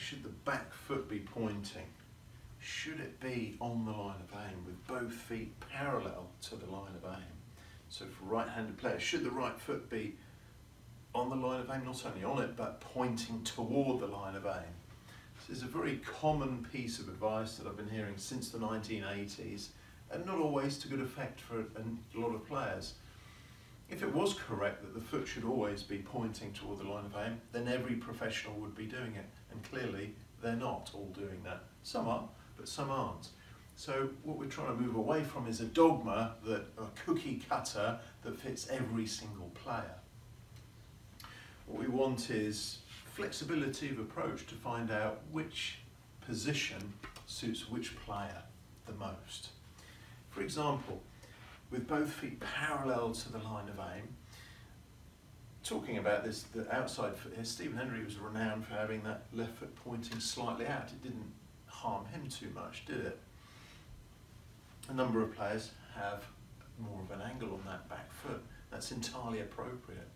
should the back foot be pointing? Should it be on the line of aim with both feet parallel to the line of aim? So for right-handed players, should the right foot be on the line of aim, not only on it, but pointing toward the line of aim? This is a very common piece of advice that I've been hearing since the 1980s, and not always to good effect for a lot of players. If it was correct that the foot should always be pointing toward the line of aim, then every professional would be doing it. And clearly, they're not all doing that. Some are, but some aren't. So what we're trying to move away from is a dogma, that a cookie cutter that fits every single player. What we want is flexibility of approach to find out which position suits which player the most. For example, with both feet parallel to the line of aim. Talking about this, the outside foot here, Stephen Hendry was renowned for having that left foot pointing slightly out. It didn't harm him too much, did it? A number of players have more of an angle on that back foot. That's entirely appropriate.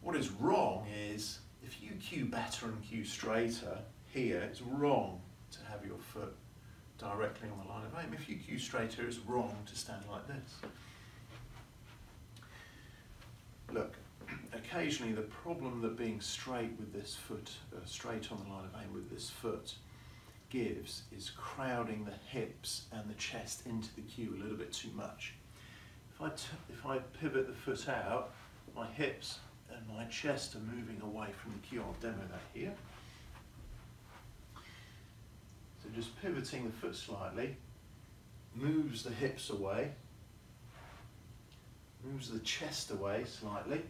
What is wrong is if you cue better and cue straighter here, it's wrong to have your foot directly on the line of aim. If you cue straighter, it's wrong to stand like this. Look, occasionally the problem that being straight with this foot, uh, straight on the line of aim with this foot, gives is crowding the hips and the chest into the cue a little bit too much. If I, if I pivot the foot out, my hips and my chest are moving away from the cue. I'll demo that here. Just pivoting the foot slightly, moves the hips away, moves the chest away slightly,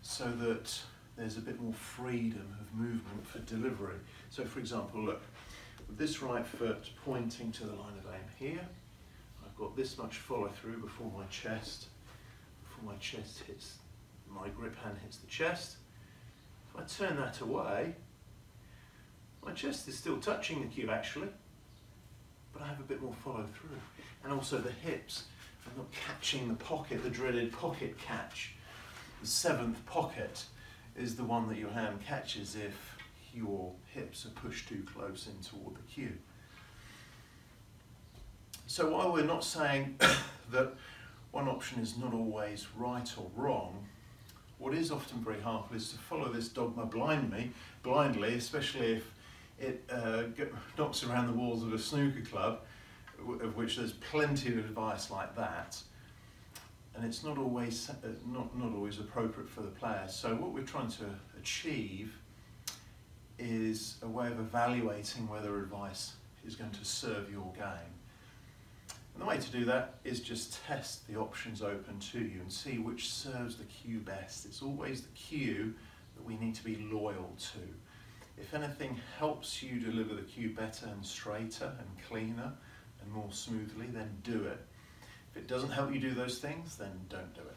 so that there's a bit more freedom of movement for delivery. So for example, look, with this right foot pointing to the line of aim here, I've got this much follow through before my chest, before my chest hits, my grip hand hits the chest. If I turn that away, my chest is still touching the cue actually, but I have a bit more follow through. And also the hips, I'm not catching the pocket, the dreaded pocket catch. The seventh pocket is the one that your hand catches if your hips are pushed too close in toward the cue. So while we're not saying that one option is not always right or wrong, what is often very harmful is to follow this dogma blindly, blindly, especially if it uh, knocks around the walls of a snooker club, of which there's plenty of advice like that, and it's not always uh, not not always appropriate for the player. So what we're trying to achieve is a way of evaluating whether advice is going to serve your game. And the way to do that is just test the options open to you and see which serves the cue best. It's always the cue that we need to be loyal to. If anything helps you deliver the cue better and straighter and cleaner and more smoothly, then do it. If it doesn't help you do those things, then don't do it.